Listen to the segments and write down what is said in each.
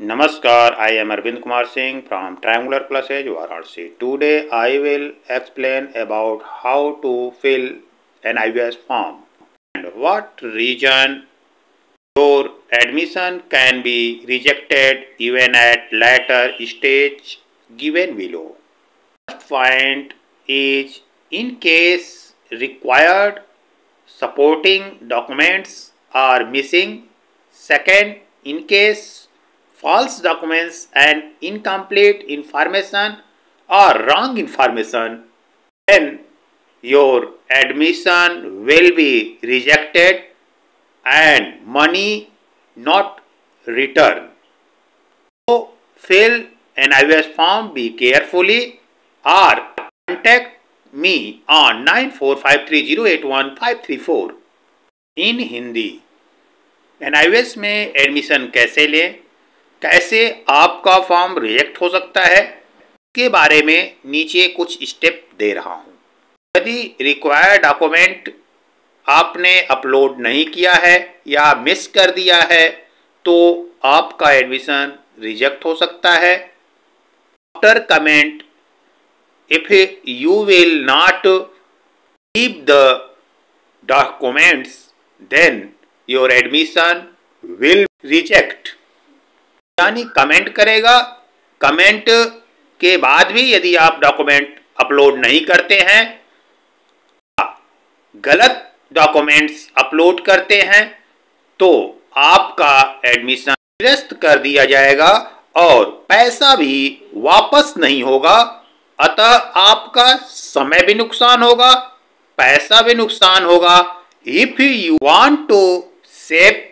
Namaskar, I am Arvind Kumar Singh from Triangular Plus Edge Varanasi. Today I will explain about how to fill an IVS form and what reason your admission can be rejected even at later stage given below. First point is in case required supporting documents are missing. Second, in case false documents and incomplete information or wrong information, then your admission will be rejected and money not returned. So, fill an IVS form, be carefully or contact me on 9453081534 in Hindi. N में admission कैसे लें कैसे आपका form reject हो सकता है के बारे में नीचे कुछ स्टेप दे रहा हूँ। यदि रिक्वायर्ड डॉक्यूमेंट आपने अपलोड नहीं किया है या मिस कर दिया है तो आपका एडमिशन रिजेक्ट हो सकता है। After comment if you will not keep the documents then your admission will reject यानी कमेंट करेगा। कमेंट के बाद भी यदि आप डॉक्यूमेंट अपलोड नहीं करते हैं, गलत डॉक्यूमेंट्स अपलोड करते हैं तो आपका एडमिशन निरस्त कर दिया जाएगा और पैसा भी वापस नहीं होगा। अतः आपका समय भी नुकसान होगा, पैसा भी नुकसान होगा। If you want to save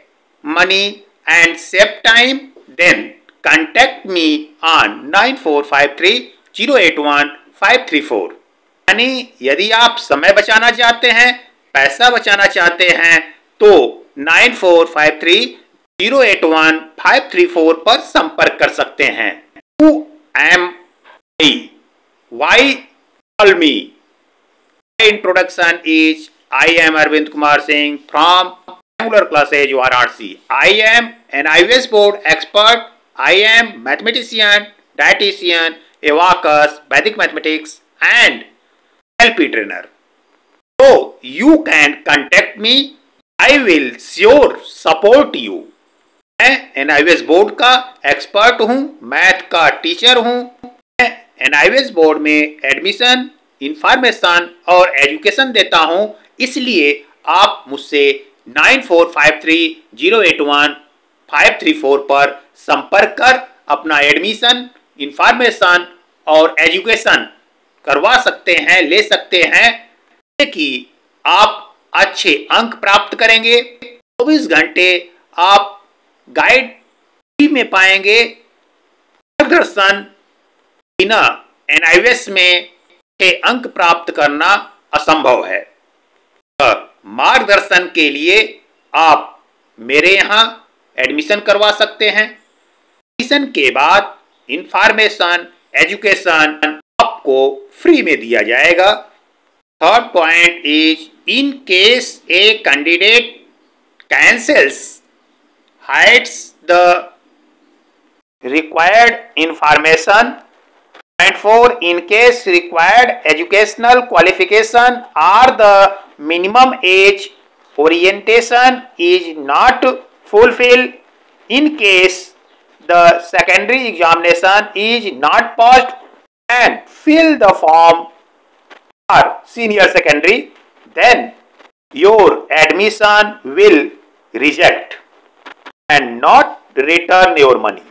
money and save time then contact me on 9453081534 यानी यदि आप समय बचाना चाहते हैं पैसा बचाना चाहते हैं तो 9453081534 पर संपर्क कर सकते हैं Who am I? Why call me? My introduction is I am Arvind Kumar regular classes you are RC I am N IVS board expert I am mathematician dietitian abacus Vedic mathematics and LP trainer so you can contact me I will sure support you मैं N board का expert हूँ math का teacher हूँ. मैं N board में admission information और education देता हूँ. इसलिए आप मुझसे nine four five three zero eight one five three four पर संपर्क कर अपना एडमिशन इंफॉर्मेशन और एजुकेशन करवा सकते हैं ले सकते हैं कि आप अच्छे अंक प्राप्त करेंगे 24 घंटे आप गाइड में पाएँगे मार्गदर्शन बिना एनआईएस में अंक प्राप्त करना असंभव है मार्गदर्शन के लिए आप मेरे यहाँ एडमिशन करवा सकते हैं। एडमिशन के बाद इंफॉर्मेशन एजुकेशन आपको फ्री में दिया जाएगा। Third point is in case a candidate cancels hides the required information four, in case required educational qualification or the minimum age orientation is not fulfilled in case the secondary examination is not passed and fill the form or senior secondary then your admission will reject and not return your money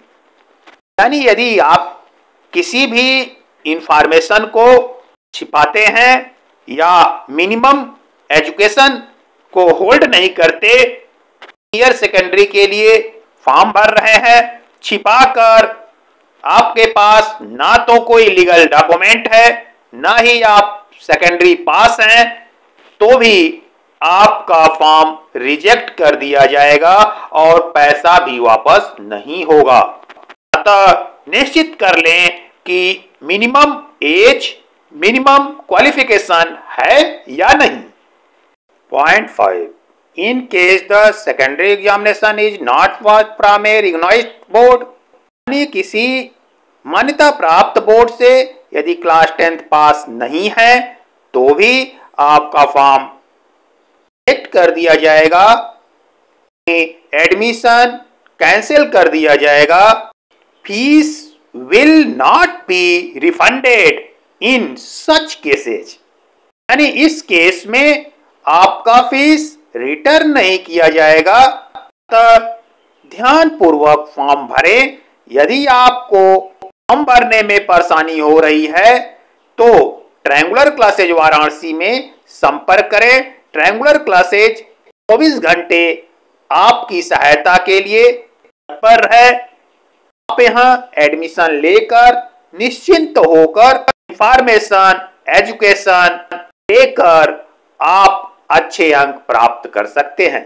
यानी यदि आप किसी भी information को छिपाते हैं या minimum education को hold नहीं करते सीनियर सेकेंडरी के लिए फॉर्म भर रहे हैं, छिपाकर। आपके पास ना तो कोई लीगल डॉक्यूमेंट है, ना ही आप सेकेंडरी पास हैं तो भी आपका फॉर्म रिजेक्ट कर दिया जाएगा और पैसा भी वापस नहीं होगा। अतः निश्चित कर लें कि मिनिमम एज मिनिमम क्वालिफिकेशन है या नहीं। Point five in case the secondary examination is not was from a recognised board यानी किसी मान्यता प्राप्त बोर्ड से यदि क्लास टेंथ पास नहीं है तो भी आपका फॉर्म कर दिया जाएगा। एडमिशन कैंसिल कर दिया जाएगा। Fees will not be refunded in such cases यानी इस केस में आपका फ़ीस रिटर्न नहीं किया जाएगा ध्यान पूर्वक फॉर्म भरें। यदि आपको फॉर्म भरने में परेशानी हो रही है तो ट्रायंगुलर क्लासेज वाराणसी में संपर्क करें। ट्रायंगुलर क्लासेज 24 घंटे आपकी सहायता के लिए तत्पर है। आप यहाँ एडमिशन लेकर, निश्चिंत होकर इंफॉर्मेशन एजुकेशन लेकर आप अच्छे अंक प्राप्त कर सकते हैं।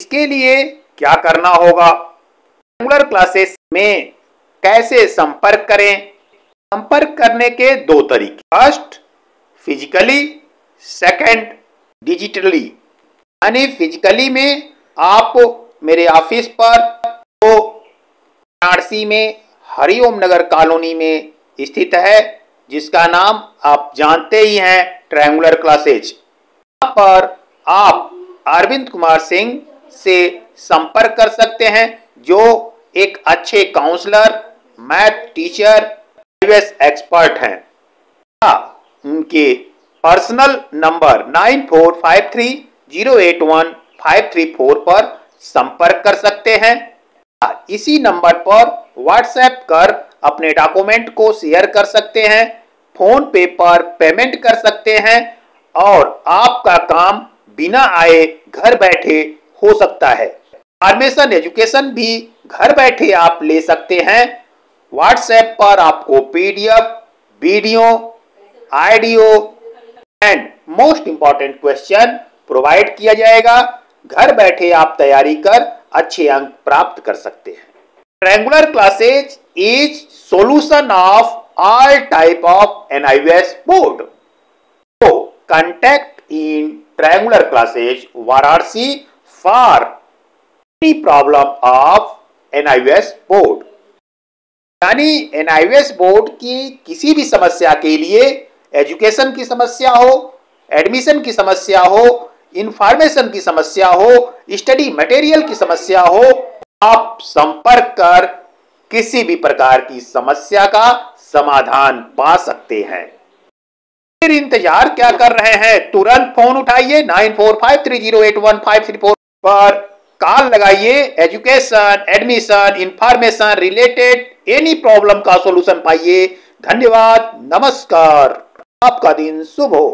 इसके लिए क्या करना होगा? रेगुलर क्लासेस में कैसे संपर्क करें? संपर्क करने के दो तरीके। फ़र्स्ट फिजिकली सेकंड डिजिटली यानी फिजिकली में आप मेरे ऑफ़िस पर तो वाराणसी में हरिओम नगर कॉलोनी में स्थित है, जिसका नाम आप जानते ही हैं ट्रायंगुलर क्लासेज पर आप अरविंद कुमार सिंह से संपर्क कर सकते हैं, जो एक अच्छे काउंसलर मैथ टीचर एक्सपर्ट हैं। उनके personal number nine four five three zero eight one five three four पर संपर्क कर सकते हैं। इसी नंबर पर व्हाट्सएप कर अपने डॉक्यूमेंट को शेयर कर सकते हैं। फ़ोन पे पर पेमेंट कर सकते हैं। और आपका काम बिना आए घर बैठे हो सकता है। फार्मेशन एजुकेशन भी घर बैठे आप ले सकते हैं। व्हाट्सएप पर आपको PDF video audio and most important question provide किया जाएगा। घर बैठे आप तैयारी कर अच्छे अंक प्राप्त कर सकते हैं। Triangular classes is solution of all type of NIVS board contact in triangular classes Varanasi for any problem of NIVS board. यानी NIVS बोर्ड की किसी भी समस्या के लिए एजुकेशन की समस्या हो एडमिशन की समस्या हो इंफॉर्मेशन की समस्या हो स्टडी मटेरियल की समस्या हो, आप संपर्क कर किसी भी प्रकार की समस्या का समाधान पा सकते हैं फिर इंतज़ार क्या कर रहे हैं? तुरंत फ़ोन उठाइए। Nine four five three zero eight one five three four पर कॉल लगाइए। Education, admission, information related any problem का सोल्यूशन पाइए। धन्यवाद। नमस्कार। आपका दिन शुभ हो।